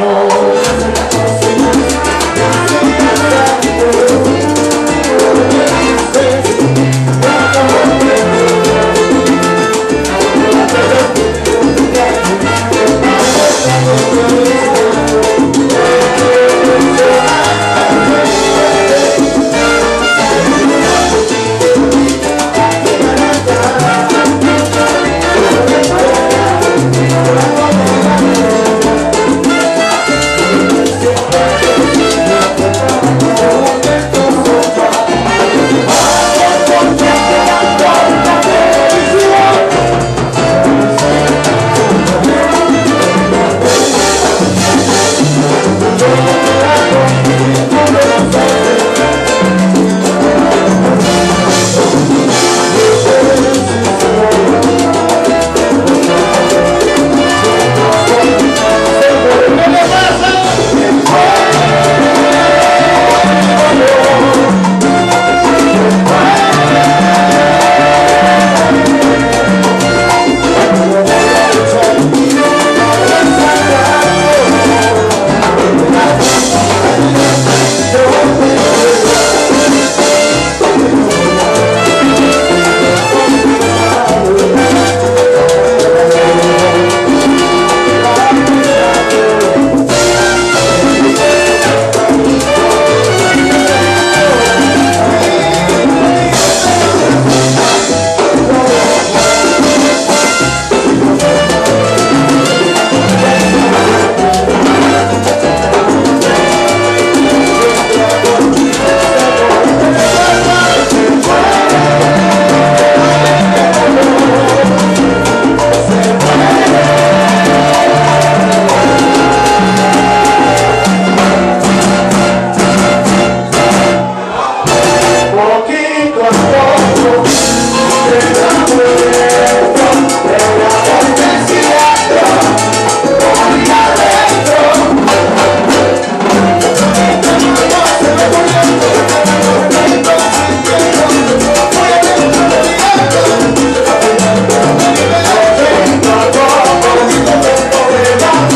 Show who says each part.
Speaker 1: Oh.